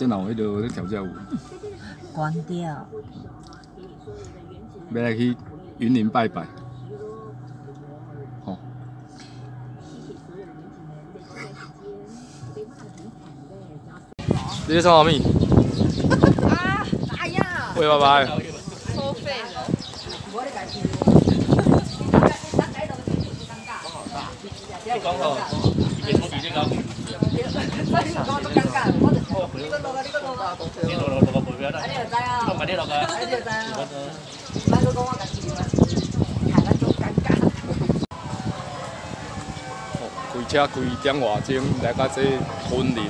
这哪有迄个调教舞？关掉。要来去云林拜拜。哦。你在唱啥物？啊！哎呀！喂，拜拜。收费了。你讲吼，伊个土地你讲。你讲都尴尬，我就哦，你讲落你落，落落个目标啦。你就知啊。我问你落个。你就知啊。开车开点外钟来到这昆林，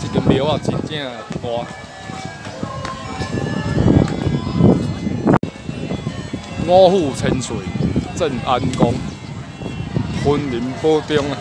这个庙啊真正大。五虎千岁镇安宫，昆林宝中啊。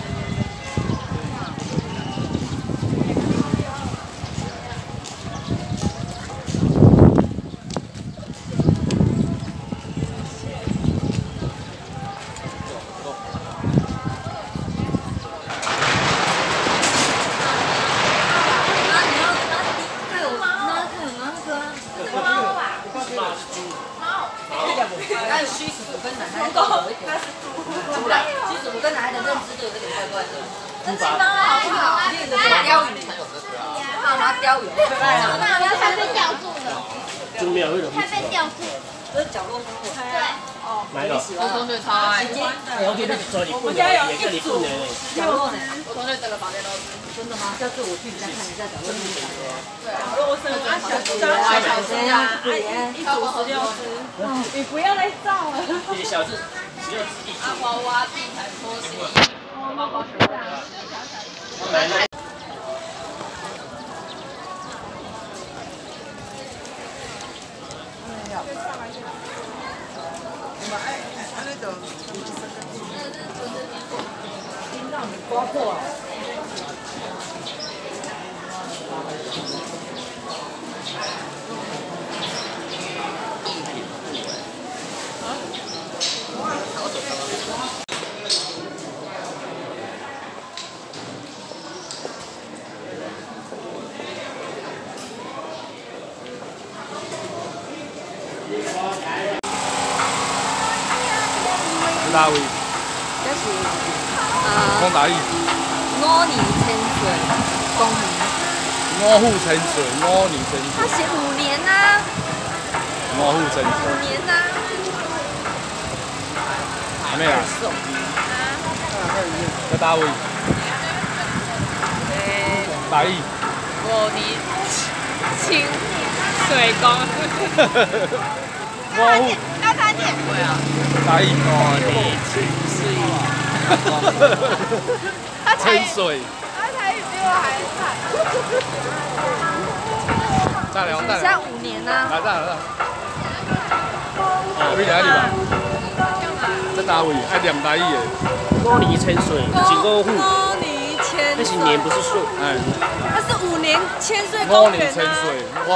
我家有一组，角落呢。我同学得了保健都真的吗？下次我去你家看一下角落是什么。对，角落是啊，小小小只呀，一组十六只。你不要再造了。小只十六只。阿娃娃地毯拖鞋。哪位？这是呃。讲大意。五年千岁，公明。五虎千岁，五年千岁。他写五年呐。五虎千岁。五年呐。还没啊？在哪位？诶。大意。五年清水公。五虎。高三点。对啊。大意。五年清水。千岁。他台语比我还惨。再来，再来。现在五年呢。来，再来，再来。哦，你来你吧。在哪位？爱念台语的。五年千岁，是五虎。五年千。那是年，不是岁。哎。那是五年千岁公园啊。五年千岁。五五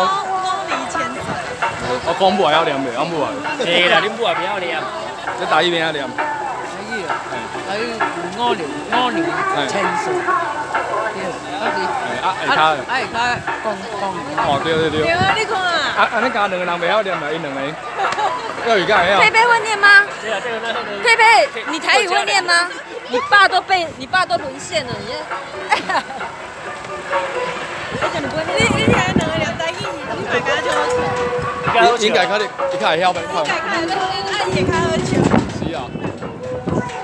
年千岁。我公母也要念的，我母啊。对啦，你母也不要念。这台语边要念。喺五年五年千岁，对，啊，啊，下骹，啊，下骹讲讲。哦，对对对。对啊，你看啊。啊，啊，你家两个人袂晓念嘛？因两个。要语讲会晓。佩佩会念吗？佩佩，你台语会念吗？你爸都被你爸都沦陷了。你应该可能，你较会晓呗。应该可能，俺也较好笑。是啊。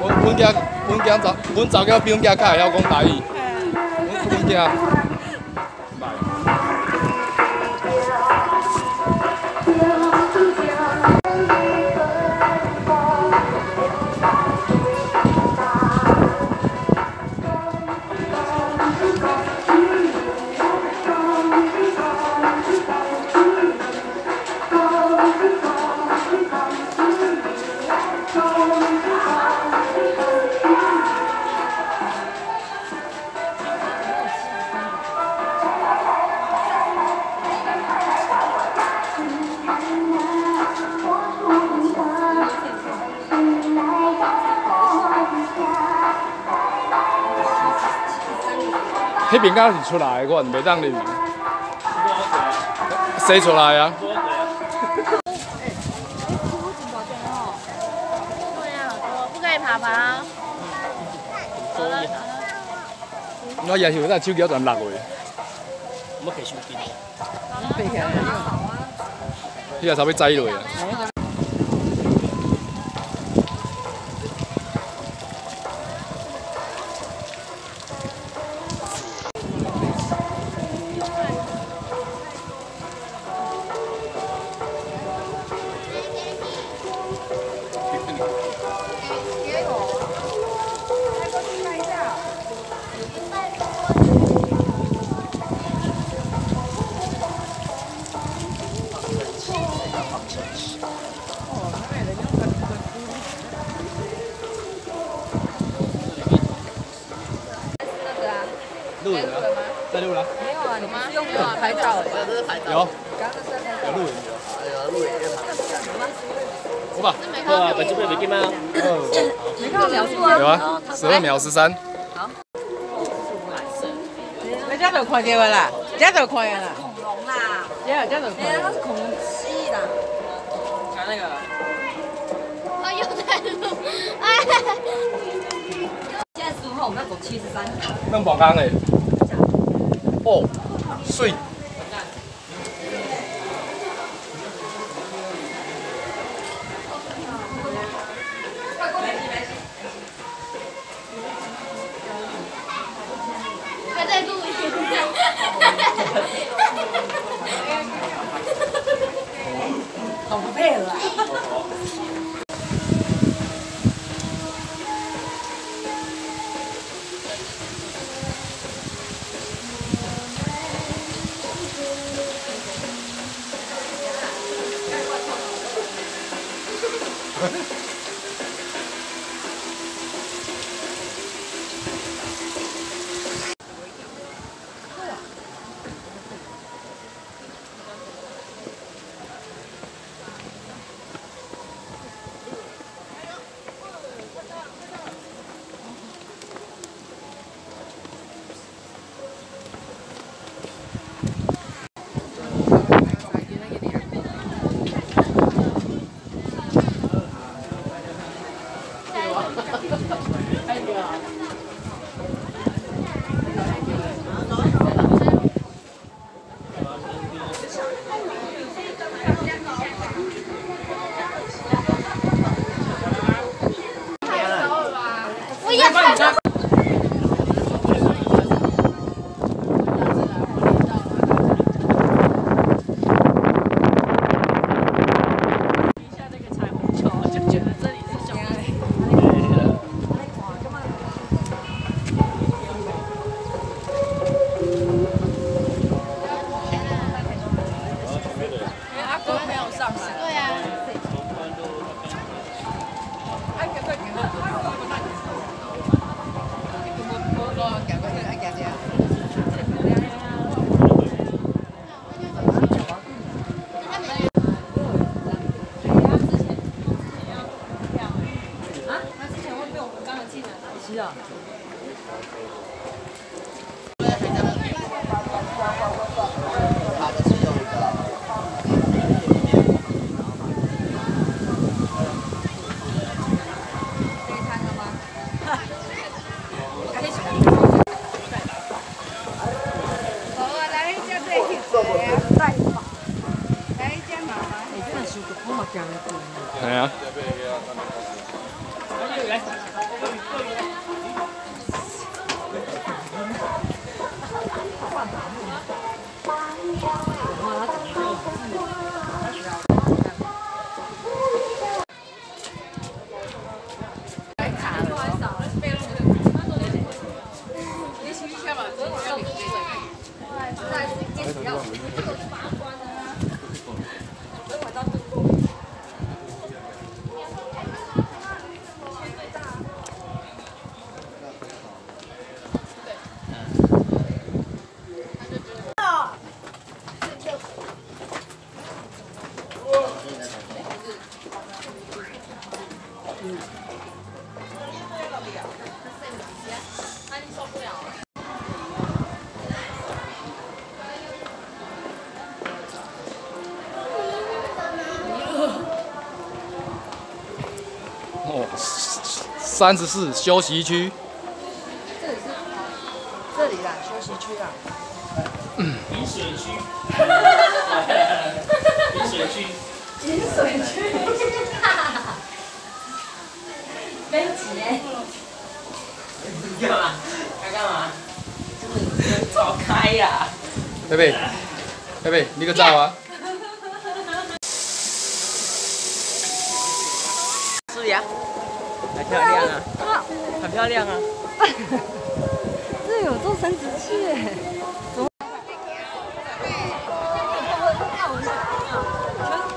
阮阮囝，阮囝查，阮查囝比阮囝较会晓讲台语。阮阮囝。迄边敢是出来，我袂当入。生出来啊。对啊，我不可以爬爬。我也是有那手机全落去。我可以收紧。背起来。你也差不多栽落啊。录影了，在录了。没有啊，你们是用拍照的。有。有录影有。录影我吧。好啊，本这边没给吗？没看到秒数啊？有啊，十二秒十三。好。那这就看见了啦，这就看见了。恐龙啦。这这就看见。那是恐龙蜥啦。看那个。啊，又在录。哎。现在十五号，我们要走七十三。那么刚诶。哦，水。还哦，三十四休息区。这里是这里啦，休息区啦。嗯，饮水区。贝贝，贝贝，你个照啊！是呀，很漂亮啊，很漂亮啊。这有做生殖器哎！怎么？全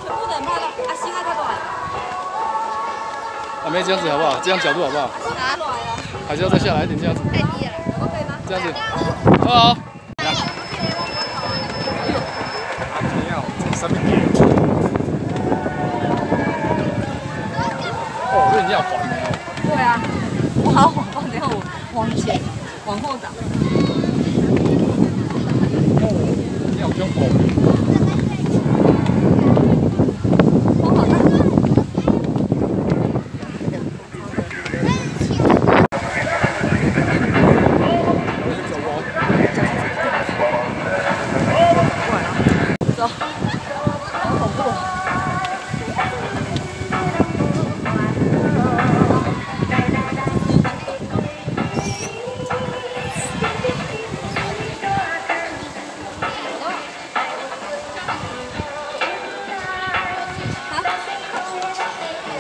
全部的人拍到，阿星啊，没这样子好不好？这样角度好不好？还是要再下来一点这样子。太低了，OK 吗？这样子，好。上面。哦，有点要缓哦。对啊，我好缓，我等下我往往后倒。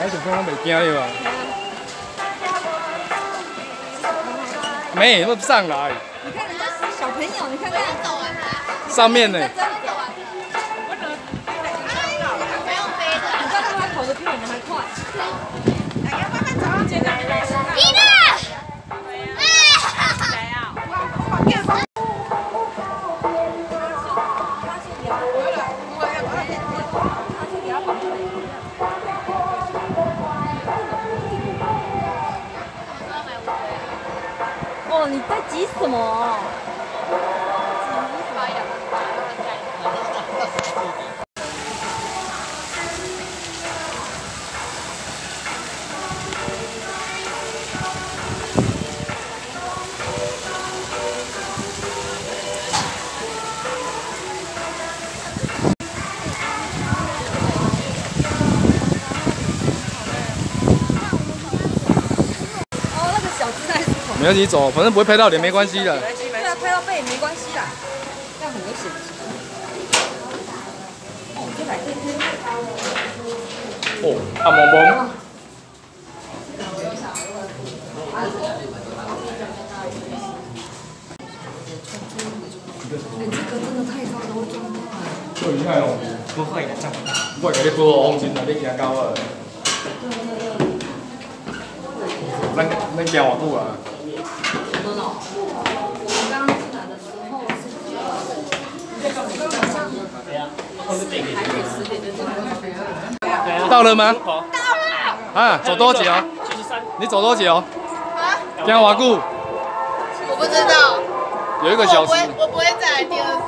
哦，你好凶哦。惊了吧？没，那不上来。你看人家小朋友，你看看上面呢。你在急什么？没关系，走，反正不会拍到脸，没关系的。对啊，拍到背没关系的，这样很危险。哦，这台哦，暗蒙蒙。哎，这个真的太高了，我撞到了。这厉害哦！不会的，这么大。我给你保护风景，你行高啊。咱咱行偌久啊？到了吗？到了。啊，走多久？你走多久？啊？讲偌久？我不知道。有一个小时。我不会再来第二次。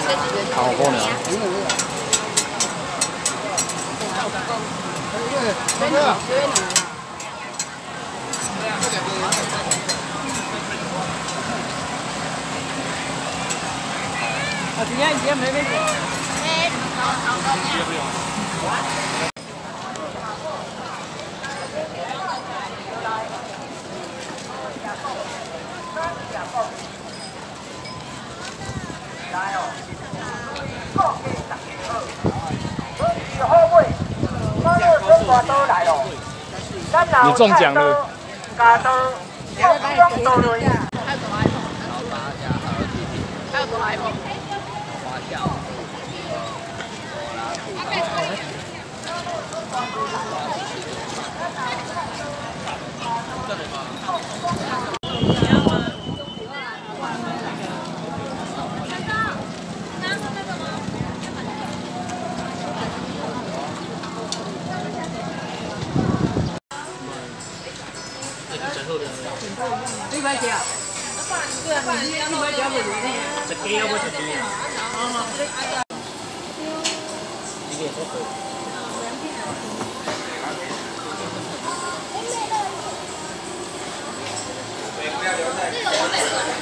是。好过年。真的。啊，今天今天没没没。哎，好好好。你中奖了。百几啊？对啊，你一百几不容。这给要不这给？啊嘛。你给多少？这个我得。